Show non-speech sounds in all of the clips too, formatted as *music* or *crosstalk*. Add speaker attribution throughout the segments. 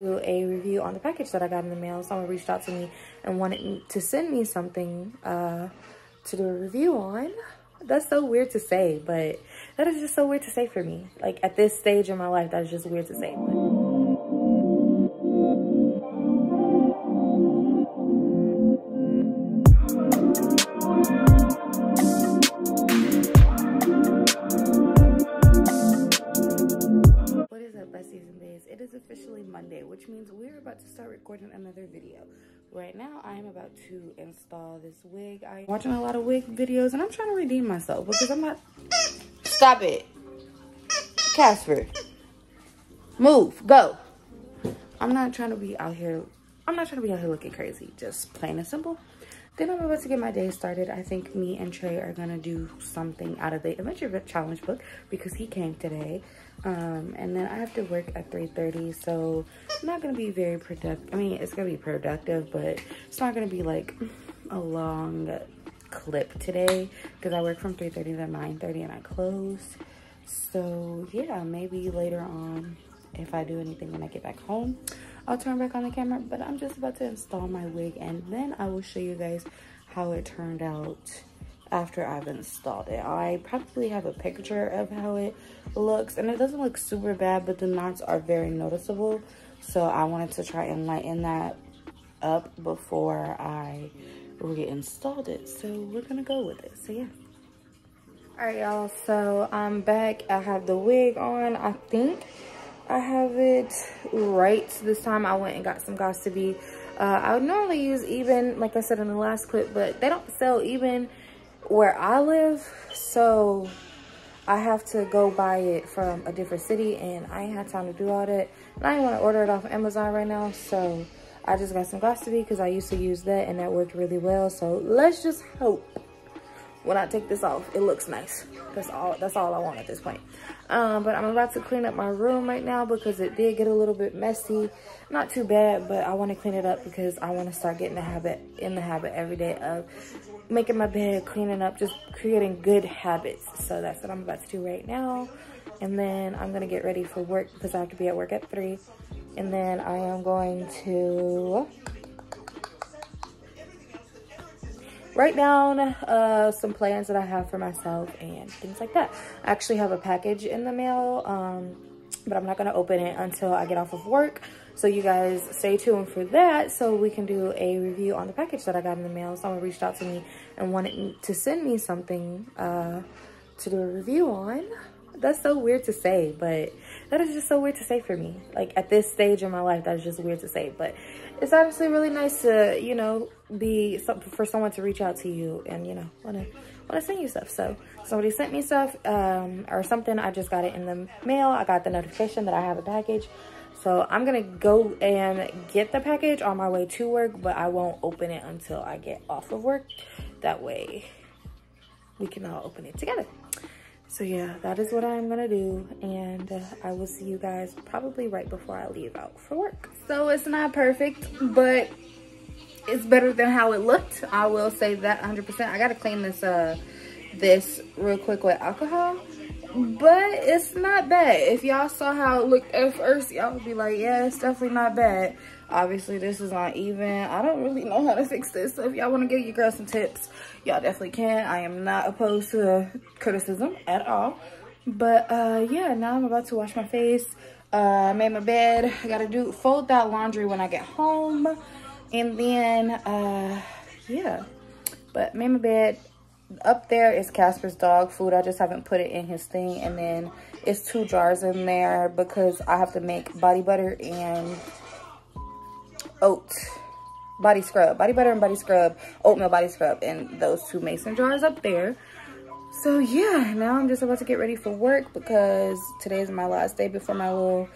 Speaker 1: do a review on the package that I got in the mail. Someone reached out to me and wanted to send me something uh, to do a review on. That's so weird to say, but that is just so weird to say for me. Like at this stage in my life, that is just weird to say. But. Monday, which means we're about to start recording another video. Right now, I am about to install this wig. I'm watching a lot of wig videos, and I'm trying to redeem myself because I'm not... Stop it. Casper. Move. Go. I'm not trying to be out here... I'm not trying to be out here looking crazy. Just plain and simple. Then I'm about to get my day started. I think me and Trey are going to do something out of the Adventure Challenge book because he came today. Um, and then I have to work at 3.30, so I'm not going to be very productive. I mean, it's going to be productive, but it's not going to be like a long clip today because I work from 3.30 to 9.30 and I close. So yeah, maybe later on, if I do anything when I get back home, I'll turn back on the camera. But I'm just about to install my wig and then I will show you guys how it turned out after I've installed it. I probably have a picture of how it looks and it doesn't look super bad but the knots are very noticeable so I wanted to try and lighten that up before I reinstalled it. So we're gonna go with it. So yeah. All right y'all. So I'm back. I have the wig on. I think I have it right this time I went and got some Got2b uh, I would normally use Ebin, like I said in the last clip but they don't sell Ebin where I live. So I have to go buy it from a different city and I ain't had time to do all that. And I didn't want to order it off Amazon right now. So I just got some Got2b because I used to use that and that worked really well. So let's just hope when I take this off, it looks nice. That's all, that's all I want at this point. Um, but I'm about to clean up my room right now because it did get a little bit messy. Not too bad, but I want to clean it up because I want to start getting the habit, in the habit every day of making my bed, cleaning up, just creating good habits. So that's what I'm about to do right now. And then I'm going to get ready for work because I have to be at work at 3. And then I am going to write down uh, some plans that I have for myself and things like that. I actually have a package in the mail, um, but I'm not going to open it until I get off of work. So you guys stay tuned for that so we can do a review on the package that I got in the mail. Someone reached out to me and wanted to send me something uh, to do a review on. That's so weird to say, but that is just so weird to say for me. Like at this stage in my life, that's just weird to say. But it's honestly really nice to, you know, be for someone to reach out to you and, you know, want to want to send you stuff. So somebody sent me stuff um, or something. I just got it in the mail. I got the notification that I have a package. So I'm going to go and get the package on my way to work, but I won't open it until I get off of work. That way we can all open it together. So yeah, that is what I'm gonna do. And uh, I will see you guys probably right before I leave out for work. So it's not perfect, but it's better than how it looked. I will say that 100%. I gotta clean this, uh, this real quick with alcohol but it's not bad. If y'all saw how it looked at first y'all would be like yeah it's definitely not bad. Obviously this is not even i don't really know how to fix this. So if y'all want to give your girl some tips y'all definitely can. I am not opposed to criticism at all. But uh yeah now i'm about to wash my face uh I made my bed. I gotta do fold that laundry when i get home. And then uh yeah. But made my bed up there is Casper's dog food. I just haven't put it in his thing. And then it's two jars in there because I have to make body butter and oat body scrub. Body butter and body scrub, oatmeal body scrub. And those two mason jars up there. So yeah, now I'm just about to get ready for work because today is my last day before my little...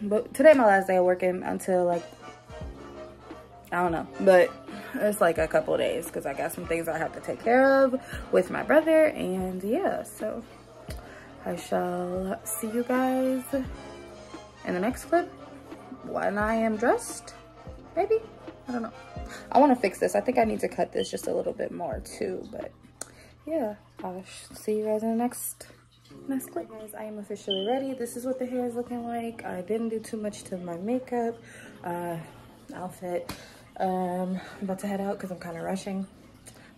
Speaker 1: But today my last day of working until like, I don't know. But it's like a couple days because I got some things I have to take care of with my brother. And yeah, so I shall see you guys in the next clip when I am dressed, maybe? I don't know. I want to fix this. I think I need to cut this just a little bit more too, but yeah, I'll see you guys in the next next clip. Guys, I am officially ready. This is what the hair is looking like. I didn't do too much to my makeup, uh, outfit. Um, I'm about to head out because I'm kind of rushing.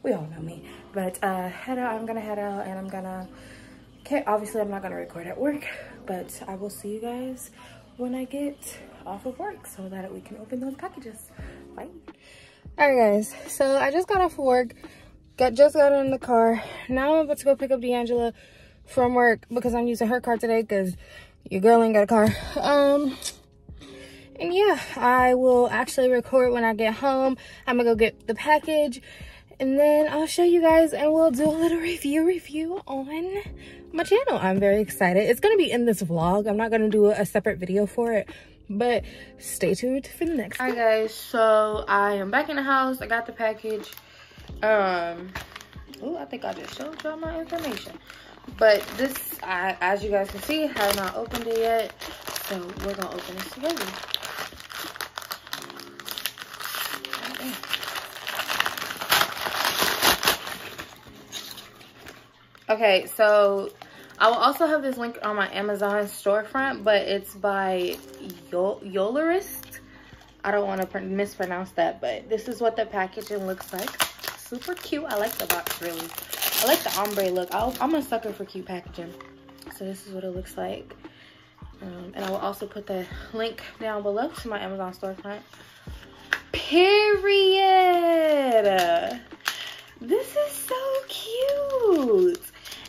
Speaker 1: We all know me. But uh, head out, I'm gonna head out and I'm gonna, okay, obviously I'm not gonna record at work, but I will see you guys when I get off of work so that we can open those packages. Bye. All right, guys. So I just got off of work. Got just got in the car. Now I'm about to go pick up D'Angela from work because I'm using her car today because your girl ain't got a car. Um, and yeah, I will actually record when I get home. I'm gonna go get the package and then I'll show you guys and we'll do a little review review on my channel. I'm very excited. It's gonna be in this vlog. I'm not gonna do a separate video for it, but stay tuned for the next. All right guys, so I am back in the house. I got the package. Um, oh, I think I just showed y'all my information. But this, I, as you guys can see, have not opened it yet. So we're gonna open this together. Okay, so I will also have this link on my Amazon storefront, but it's by Yolorist. I don't want to mispronounce that, but this is what the packaging looks like. Super cute. I like the box, really. I like the ombre look. i am a sucker for cute packaging. So this is what it looks like. Um, and I will also put the link down below to my Amazon storefront. Period. This is so cute.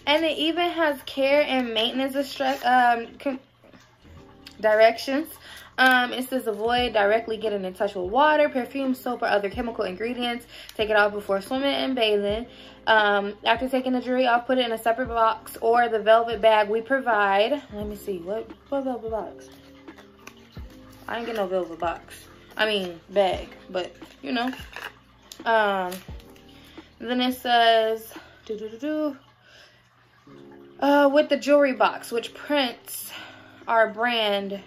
Speaker 1: And it even has care and maintenance um, directions. Um, it says avoid directly getting in touch with water, perfume, soap, or other chemical ingredients. Take it off before swimming and bathing. Um, after taking the jewelry off, put it in a separate box or the velvet bag we provide. Let me see. What, what velvet box? I didn't get no velvet box. I mean, bag. But, you know. Um, then it says... Doo -doo -doo uh, with the jewelry box, which prints our brand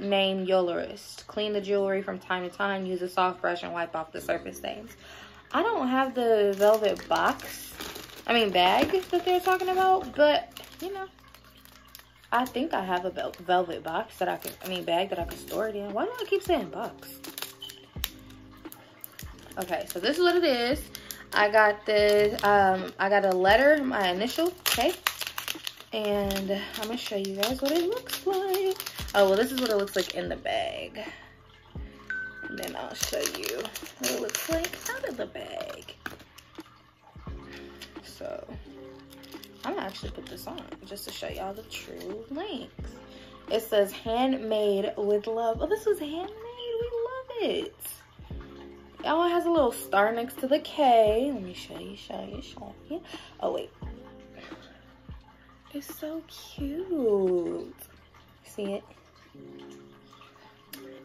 Speaker 1: name Yolorist. Clean the jewelry from time to time. Use a soft brush and wipe off the surface stains. I don't have the velvet box, I mean bag that they're talking about, but you know, I think I have a velvet box that I could, I mean bag that I could store it in. Why do I keep saying box? Okay, so this is what it is. I got this, um, I got a letter, my initial, okay? And I'm gonna show you guys what it looks like. Oh, well, this is what it looks like in the bag. And then I'll show you what it looks like out of the bag. So, I'm gonna actually put this on just to show y'all the true length. It says handmade with love. Oh, this was handmade. We love it. Oh, it has a little star next to the K. Let me show you, show you, show you. Oh, wait. It's so cute. See it?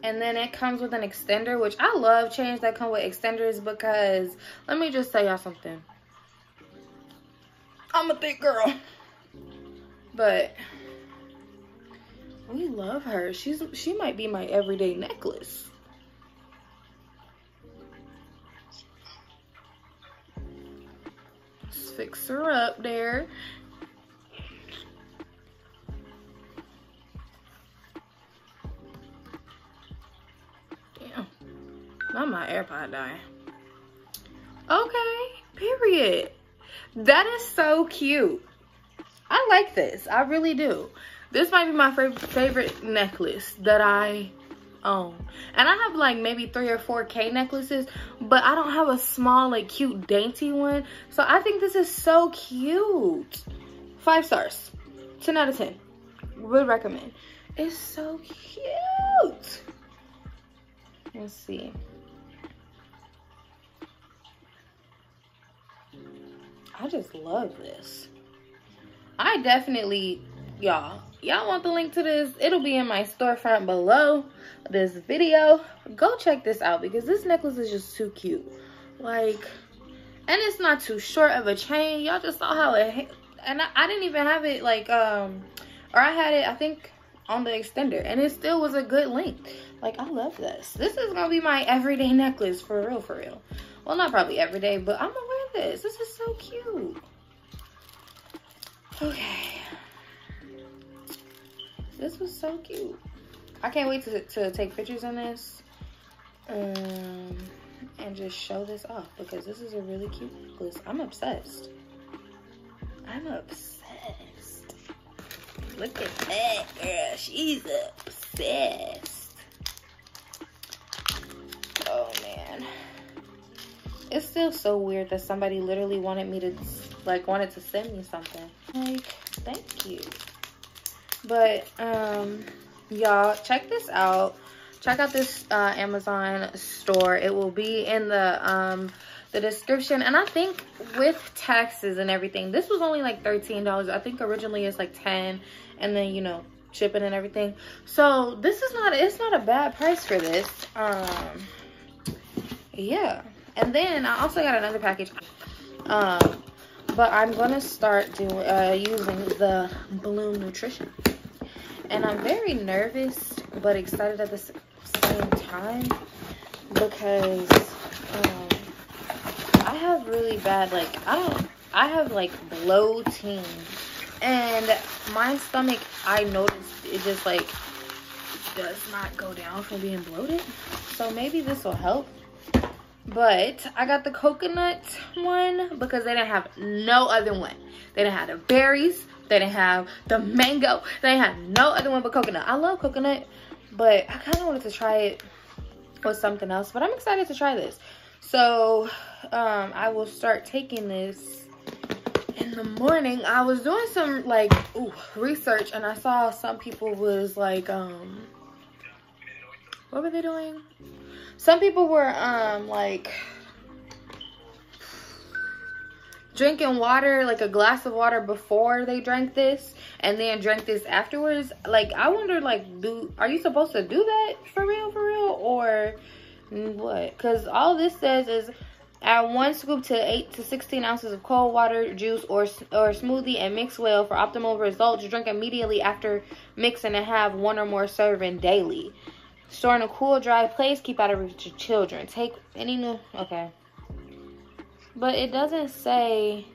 Speaker 1: And then it comes with an extender, which I love chains that come with extenders because let me just tell y'all something. I'm a thick girl. *laughs* But we love her. She's she might be my everyday necklace. Fix her up there. Damn, not my AirPod dying. Okay, period. That is so cute. I like this, I really do. This might be my favorite necklace that I own. And I have like maybe three or four K necklaces, but I don't have a small, like cute, dainty one. So I think this is so cute. Five stars, 10 out of 10. Would recommend. It's so cute. Let's see. I just love this. I definitely, y'all, y'all want the link to this, it'll be in my storefront below this video. Go check this out because this necklace is just too cute. Like, and it's not too short of a chain. Y'all just saw how it, and I, I didn't even have it like, um, or I had it, I think, on the extender and it still was a good length. Like, I love this. This is gonna be my everyday necklace for real, for real. Well, not probably every day, but I'm gonna wear this. This is so cute. Okay. This was so cute. I can't wait to, to take pictures on this. Um, and just show this off because this is a really cute necklace. I'm obsessed. I'm obsessed. Look at that girl. She's obsessed. Oh man. It's still so weird that somebody literally wanted me to like wanted to send me something. Like, thank you. But um y'all check this out check out this uh, Amazon store. It will be in the um, the description. And I think with taxes and everything, this was only like $13. I think originally it's like 10 and then, you know, shipping and everything. So this is not, it's not a bad price for this. Um, yeah. And then I also got another package. Um, but I'm going to start doing, uh, using the Bloom Nutrition. And I'm very nervous, but excited at the same time because um, I have really bad, like, I don't, I have like bloating and my stomach, I noticed it just like does not go down from being bloated. So maybe this will help. But I got the coconut one because they didn't have no other one. They didn't have the berries. They didn't have the mango. They have no other one but coconut. I love coconut. But I kind of wanted to try it with something else. But I'm excited to try this. So um, I will start taking this in the morning. I was doing some like ooh, research and I saw some people was like, um, what were they doing? Some people were um, like drinking water, like a glass of water before they drank this and then drank this afterwards. Like, I wonder, like, do are you supposed to do that for real, for real? Or mm, what? Because all this says is add one scoop to 8 to 16 ounces of cold water, juice, or, or smoothie and mix well for optimal results. Drink immediately after mixing and have one or more serving daily. Store in a cool, dry place. Keep out of reach of children. Take any new... Okay. But it doesn't say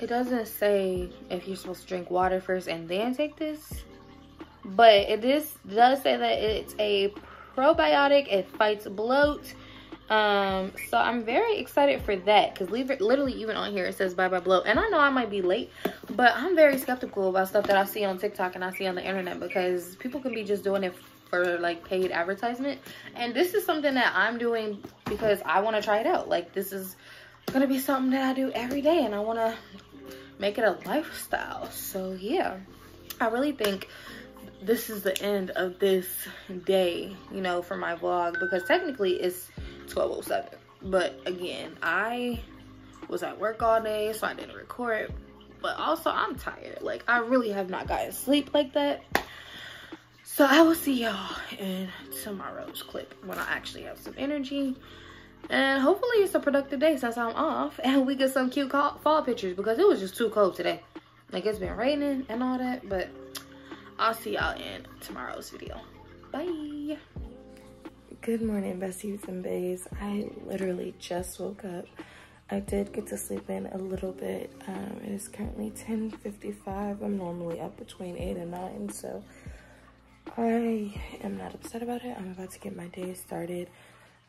Speaker 1: it doesn't say if you're supposed to drink water first and then take this. But it is does say that it's a probiotic. It fights bloat. Um, so I'm very excited for that because literally even on here it says bye bye bloat. And I know I might be late, but I'm very skeptical about stuff that I see on TikTok and I see on the internet because people can be just doing it for like paid advertisement. And this is something that I'm doing because I want to try it out. Like this is gonna be something that I do every day and I want to make it a lifestyle. So yeah, I really think this is the end of this day, you know, for my vlog because technically it's 1207. But again, I was at work all day, so I didn't record. But also, I'm tired. Like, I really have not gotten sleep like that. So I will see y'all in tomorrow's clip when I actually have some energy. And hopefully it's a productive day since I'm off *laughs* and we get some cute fall pictures because it was just too cold today. Like it's been raining and all that, but I'll see y'all in tomorrow's video. Bye. Good morning, besties and baes. I literally just woke up. I did get to sleep in a little bit. Um, it is currently 10.55. I'm normally up between 8 and 9, so I am not upset about it. I'm about to get my day started.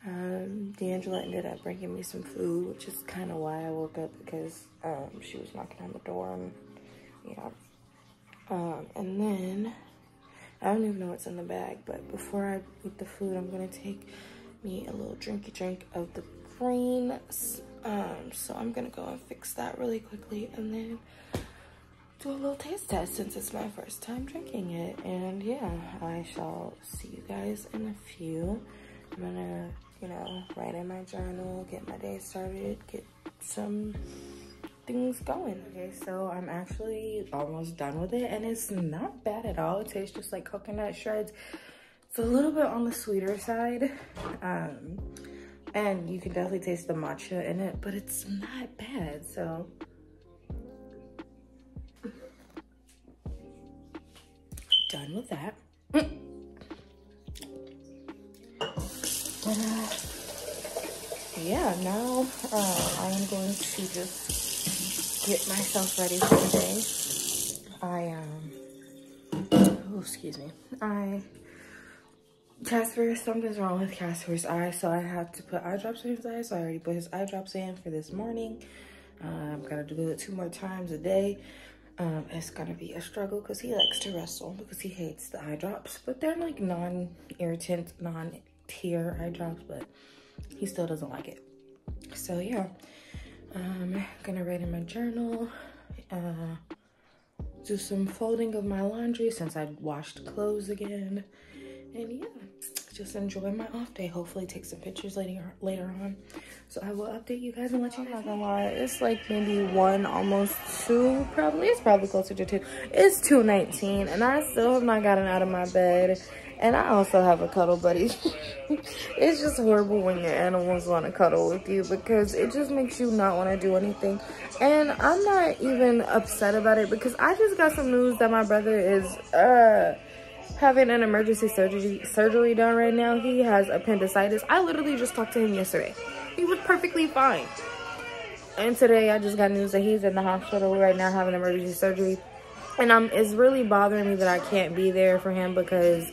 Speaker 1: Um, D'Angela ended up bringing me some food, which is kind of why I woke up because um, she was knocking on the door and yeah. Um, and then I don't even know what's in the bag, but before I eat the food, I'm gonna take me a little drinky drink of the green. Um, so I'm gonna go and fix that really quickly and then do a little taste test since it's my first time drinking it. And yeah, I shall see you guys in a few. I'm gonna, you know, write in my journal, get my day started, get some things going. Okay, so I'm actually almost done with it and it's not bad at all. It tastes just like coconut shreds. It's a little bit on the sweeter side. Um, and you can definitely taste the matcha in it, but it's not bad. So done with that. But, uh, yeah, now uh, I am going to just get myself ready for the day. I, um, oh, excuse me. I, Casper, something's wrong with Casper's eye, so I have to put eye drops in his eye. So I already put his eye drops in for this morning. Uh, I'm gonna do it two more times a day. Um, it's gonna be a struggle because he likes to wrestle because he hates the eye drops, but they're like non-irritant, non-tear eye drops, but he still doesn't like it. So yeah, I'm um, gonna write in my journal, uh, do some folding of my laundry since I washed clothes again, and yeah, just enjoy my off day. Hopefully take some pictures later later on. So I will update you guys and let you know. I'm not gonna lie, it's like maybe one, almost two, probably. It's probably closer to two. It's 2.19 and I still have not gotten out of my bed and I also have a cuddle buddy. *laughs* it's just horrible when your animals want to cuddle with you because it just makes you not want to do anything. And I'm not even upset about it because I just got some news that my brother is uh, having an emergency surgery surgery done right now. He has appendicitis. I literally just talked to him yesterday. He was perfectly fine. And today I just got news that he's in the hospital right now having emergency surgery. And um, it's really bothering me that I can't be there for him because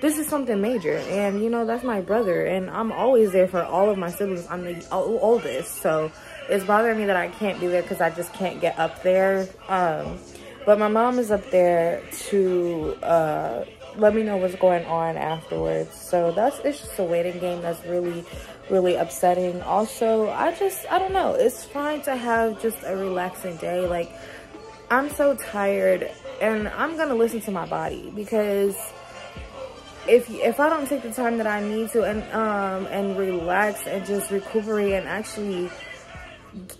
Speaker 1: this is something major and you know that's my brother and i'm always there for all of my siblings i'm the oldest so it's bothering me that i can't be there because i just can't get up there um, but my mom is up there to uh, let me know what's going on afterwards. So that's it's just a waiting game that's really really upsetting. Also i just i don't know. It's fine to have just a relaxing day. Like i'm so tired and i'm gonna listen to my body because if if I don't take the time that I need to and um and relax and just recuperate and actually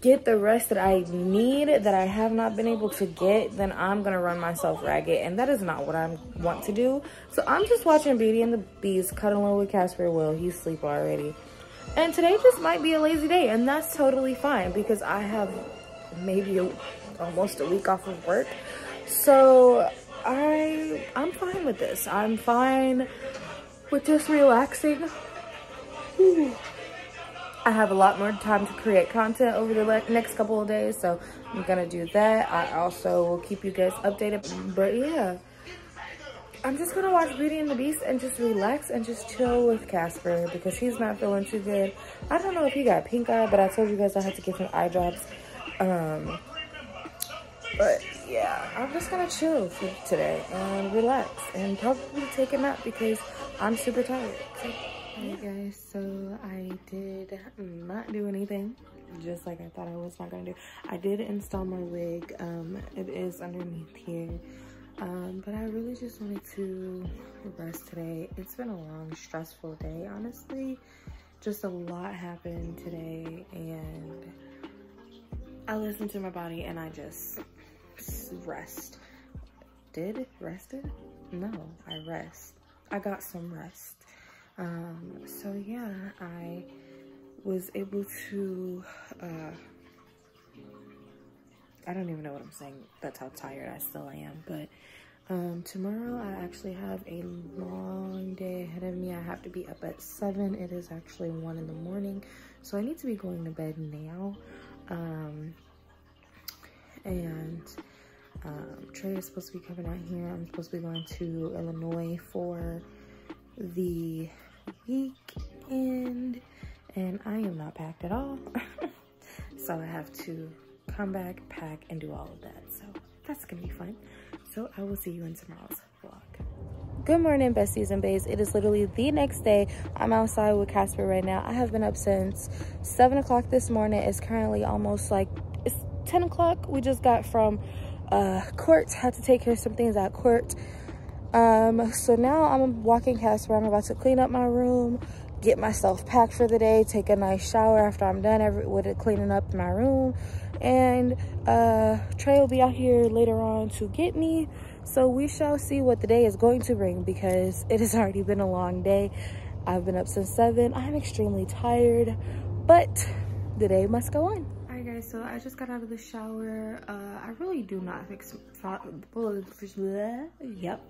Speaker 1: get the rest that I need that I have not been able to get, then I'm gonna run myself ragged, and that is not what I want to do. So I'm just watching Beauty and the Beast, cuddling with Casper Will. He's asleep already, and today just might be a lazy day, and that's totally fine because I have maybe a, almost a week off of work. So I I'm fine with this. I'm fine with just relaxing. Ooh. I have a lot more time to create content over the next couple of days, so I'm gonna do that. I also will keep you guys updated. But yeah, I'm just gonna watch Beauty and the Beast and just relax and just chill with Casper because he's not feeling too good. I don't know if he got pink eye, but I told you guys I had to get him eye drops. Um, but yeah, I'm just gonna chill for today and relax and probably take a nap because I'm super tired. Hey guys, so I did not do anything just like I thought I was not gonna do. I did install my wig. Um, it is underneath here. Um, but I really just wanted to rest today. It's been a long, stressful day, honestly. Just a lot happened today and I listened to my body and I just rest. Did rested? No, I rest. I got some rest. Um, so yeah, I was able to, uh, I don't even know what I'm saying. That's how tired I still am. But um, tomorrow I actually have a long day ahead of me. I have to be up at 7. It is actually 1 in the morning. So I need to be going to bed now. Um, and um, Trey is supposed to be coming out here. I'm supposed to be going to Illinois for the weekend. And I am not packed at all. *laughs* so I have to come back, pack, and do all of that. So that's to be fun. So I will see you in tomorrow's vlog. Good morning, besties and baes. It is literally the next day. I'm outside with Casper right now. I have been up since 7 o'clock this morning. It's currently almost like, it's 10 o'clock. We just got from uh, court. Had to take care of some things at court. Um, so now I'm walking Casper. I'm about to clean up my room, get myself packed for the day, take a nice shower after I'm done every, with it, cleaning up my room. And uh, Trey will be out here later on to get me. So we shall see what the day is going to bring because *laughs* it has already been a long day. I've been up since 7. I'm extremely tired, but the day must go on guys so i just got out of the shower. Uh, i really do not fix yep.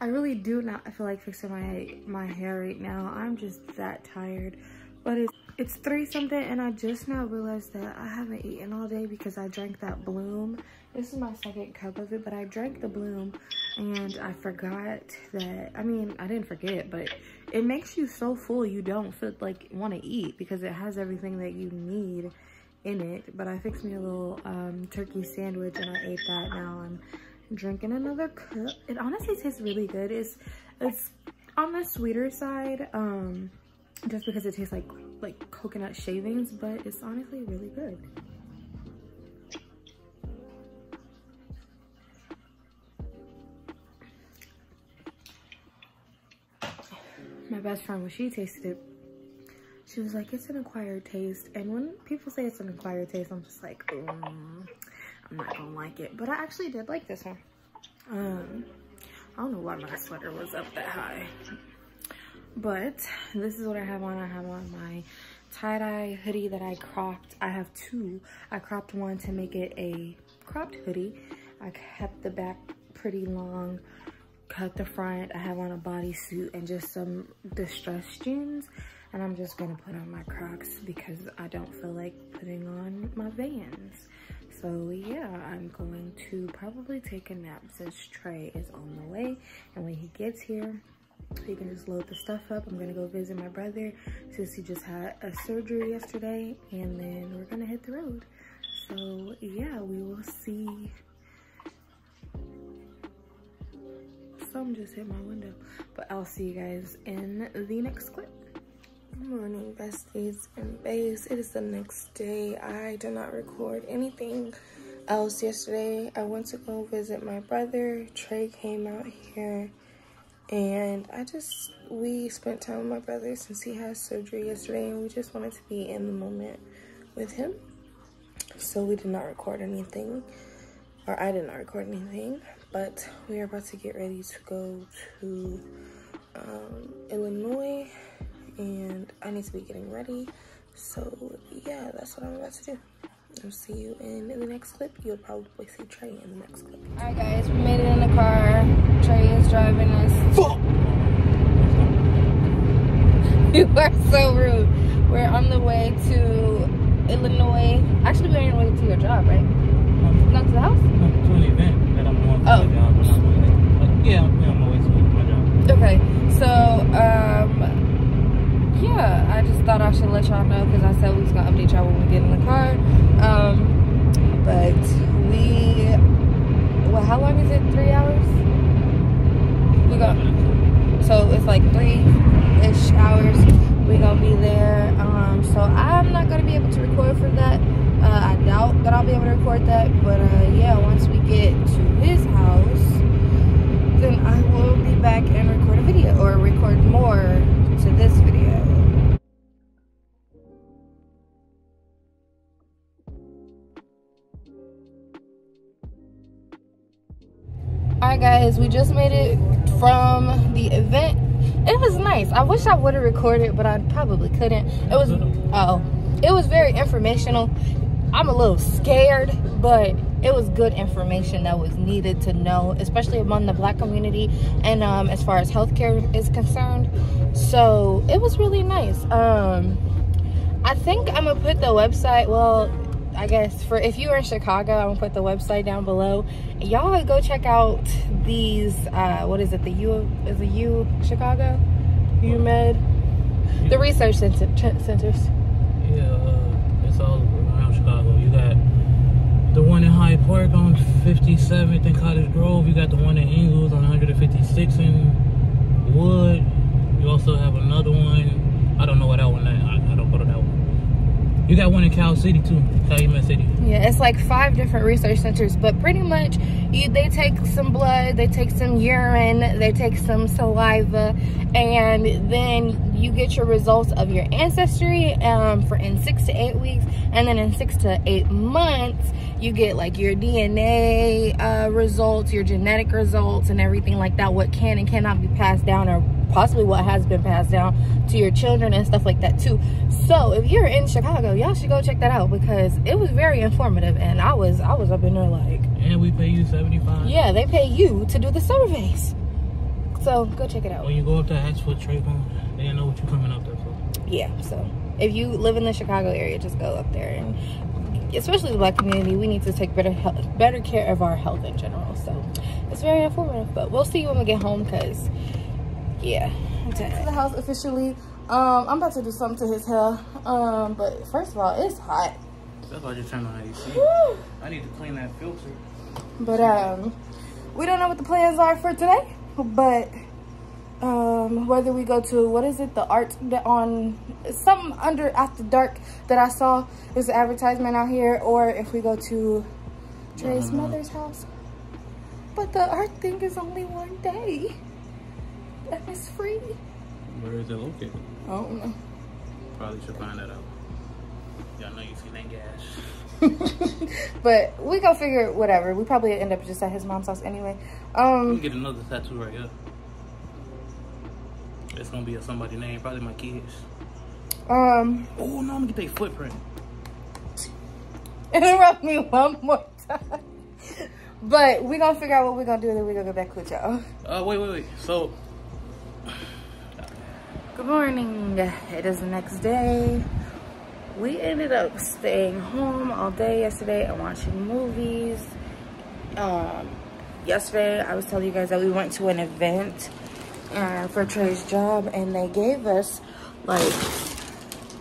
Speaker 1: I really do not feel like fixing my my hair right now. I'm just that tired. But it's it's three something and i just now realized that i haven't eaten all day because i drank that bloom. This is my second cup of it but i drank the bloom and i forgot that i mean i didn't forget but it makes you so full you don't feel like want to eat because it has everything that you need in it but i fixed me a little um, turkey sandwich and i ate that. Now i'm drinking another cup. It honestly tastes really good. It's it's on the sweeter side um just because it tastes like like coconut shavings but it's honestly really good. My best friend when she tasted it she was like it's an acquired taste. And when people say it's an acquired taste i'm just like mm, i'm not gonna like it. But i actually did like this one. Um i don't know why my sweater was up that high. But this is what i have on. I have on my tie-dye hoodie that i cropped. I have two. I cropped one to make it a cropped hoodie. I kept the back pretty long cut the front. I have on a bodysuit and just some distressed jeans and i'm just gonna put on my crocs because i don't feel like putting on my vans. So yeah i'm going to probably take a nap since trey is on the way. And when he gets here he can just load the stuff up. I'm gonna go visit my brother since he just had a surgery yesterday. And then we're gonna hit the road. So yeah we will see. Some just hit my window. But i'll see you guys in the next clip morning besties and baes. It is the next day. I did not record anything else. Yesterday i went to go visit my brother. Trey came out here and i just we spent time with my brother since he had surgery yesterday and we just wanted to be in the moment with him. So we did not record anything or i did not record anything but we are about to get ready to go to um, Illinois and I need to be getting ready. So yeah, that's what I'm about to do. I'll see you in, in the next clip. You'll probably see Trey in the next clip. All right guys, we made it in the car. Trey is driving us. *laughs* you are so rude. We're on the way to Illinois. Actually, we're on the way to your job, right? Not to the house?
Speaker 2: No, to an event that I'm going to
Speaker 1: Oh.
Speaker 2: my job. but not really. But yeah, I'm on my way to my job.
Speaker 1: Okay, so um, yeah, I just thought I should let y'all know because I said we was gonna update y'all when we get in the car. Um, but we, well, how long is it? Three hours? We got so it's like three-ish hours. We gonna be there. Um, so I'm not gonna be able to record for that. Uh, I doubt that I'll be able to record that, but uh, yeah, once we get to his house then I will be back and record a video or record more to this video. Alright guys, we just made it from the event. It was nice. I wish I would have recorded, but I probably couldn't. It was oh, it was very informational. I'm a little scared, but it was good information that was needed to know, especially among the black community and um, as far as healthcare is concerned. So it was really nice. Um, I think I'm gonna put the website. Well, I guess for if you are in Chicago, I'm gonna put the website down below. Y'all go check out these. Uh, what is it? The U is it U Chicago? U Med, the research center, centers.
Speaker 2: Yeah, uh, it's all around Chicago. You got the one in Hyde Park on 57th and Cottage Grove. You got the one in Ingalls on 156 and Wood. You also have another one. I don't know what that one is. I, I don't go to that one. You got one in Cal City too, Calumet City.
Speaker 1: Yeah, it's like five different research centers, but pretty much you, they take some blood, they take some urine, they take some saliva, and then you get your results of your ancestry um, for in six to eight weeks, and then in six to eight months you get like your DNA uh, results, your genetic results, and everything like that. What can and cannot be passed down, or possibly what has been passed down to your children and stuff like that too. So if you're in Chicago, y'all should go check that out because it was very informative, and I was I was up in there like,
Speaker 2: And we pay you 75
Speaker 1: yeah, they pay you to do the surveys. So go check it out.
Speaker 2: When you go up ask for Trayvon. They know what you're coming up there for.
Speaker 1: Yeah, so if you live in the Chicago area, just go up there and especially the black community, we need to take better health, better care of our health in general. So it's very informative. But we'll see you when we get home because yeah. To the house officially. Um, I'm about to do something to his hair. Um, but first of all, it's hot.
Speaker 2: That's why I just turned on AC. I need to clean that filter.
Speaker 1: But um, we don't know what the plans are for today. But um, whether we go to what is it, the art that on something under after dark that I saw is an advertisement out here, or if we go to Trey's mother's house. But the art thing is only one day, and it's free.
Speaker 2: Where is it located?
Speaker 1: I don't know.
Speaker 2: Probably should find that out. Y'all know you seen that
Speaker 1: gas. *laughs* *laughs* but we go figure whatever. We probably end up just at his mom's house anyway. Um,
Speaker 2: get another tattoo right here. It's gonna be a somebody name, probably my kids.
Speaker 1: Um.
Speaker 2: Oh no, I'm gonna get their footprint. *laughs*
Speaker 1: Interrupt me one more time. But we gonna figure out what we gonna do, and then we gonna go back with y'all.
Speaker 2: Uh, wait, wait, wait. So.
Speaker 1: Good morning. It is the next day. We ended up staying home all day yesterday and watching movies. Um, yesterday, I was telling you guys that we went to an event uh, for Trey's job and they gave us like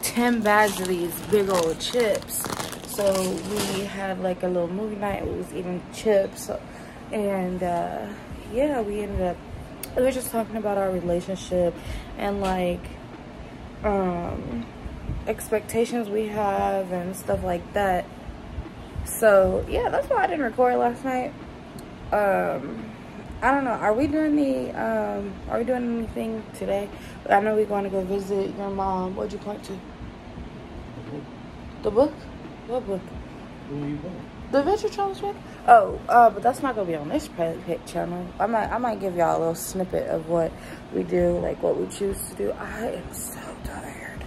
Speaker 1: 10 bags of these big old chips. So we had like a little movie night. We was eating chips and uh, yeah, we ended up, we were just talking about our relationship and like um, expectations we have and stuff like that. So yeah, that's why I didn't record last night. Um, I don't know. Are we doing the, um, are we doing anything today? I know we're going to go visit your mom. What'd you point to? The book? What book? The Adventure Challenge book? Oh, uh, but that's not gonna be on this channel. I might, I might give y'all a little snippet of what we do, like what we choose to do. I am so tired,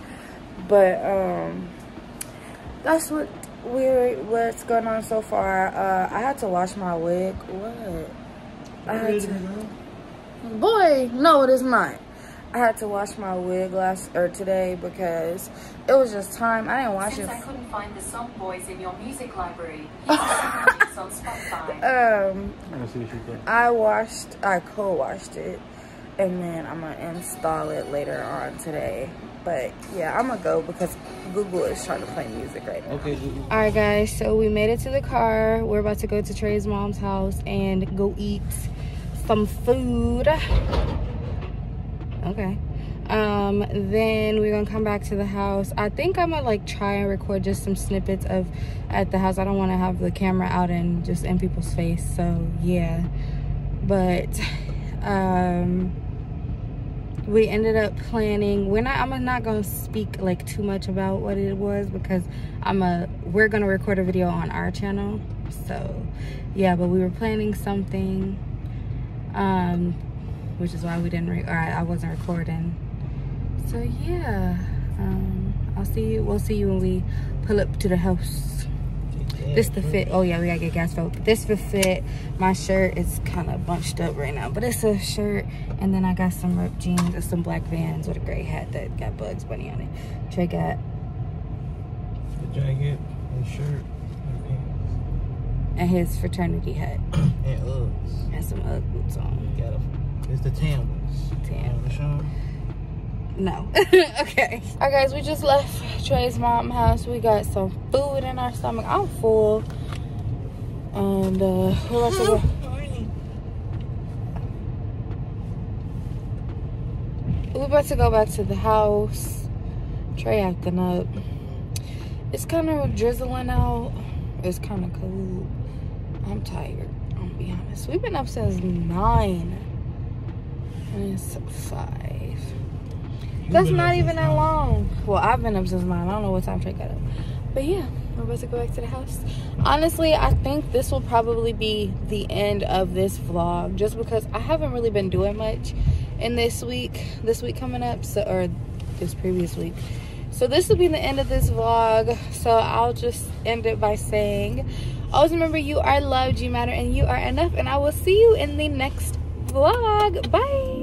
Speaker 1: but um, that's what we're what's going on so far. Uh, I had to wash my wig. What? I had to, boy, no, it is not. I had to wash my wig last or today because it was just time. I didn't wash
Speaker 3: Since
Speaker 1: it.
Speaker 3: I couldn't find the song boys in your music library. *laughs*
Speaker 1: um, I washed, I co-washed it, and then I'm gonna install it later on today. But yeah, I'm gonna go because Google is trying to play music right now. Okay. Google. All right, guys. So we made it to the car. We're about to go to Trey's mom's house and go eat some food. Okay. Um, then we're gonna come back to the house. I think I'm gonna like try and record just some snippets of at the house. I don't want to have the camera out and just in people's face. So yeah. But um we ended up planning we're not i'm not gonna speak like too much about what it was because i'm a we're gonna record a video on our channel so yeah but we were planning something um, which is why we didn't, or I, I wasn't recording. So yeah, um, I'll see you, we'll see you when we pull up to the house. This the fit. Oh yeah, we gotta get gas filled. This the fit. My shirt is kind of bunched up right now, but it's a shirt. And then I got some ripped jeans and some black Vans with a gray hat that got Bugs Bunny on it. Trey got
Speaker 2: the jacket and shirt
Speaker 1: and his fraternity hat. *clears throat*
Speaker 2: and Uggs.
Speaker 1: And some Ugg boots on.
Speaker 2: It's the tan ones.
Speaker 1: Tan. No. *laughs* okay. All right, guys, we just left Trey's mom house. We got some food in our stomach. I'm full. And uh, we're about to go. We're about to go back to the house. Trey acting up. It's kind of drizzling out. It's kind of cold. I'm tired. I'm gonna be honest. We've been up since nine. It's five. That's not even that long. Well, I've been up since nine. I don't know what time Trey got up. But yeah, we're about to go back to the house. Honestly, I think this will probably be the end of this vlog. Just because I haven't really been doing much in this week. This week coming up. So, or this previous week. So this will be the end of this vlog. So I'll just end it by saying Always remember you are loved, you matter, and you are enough. And I will see you in the next vlog. Bye.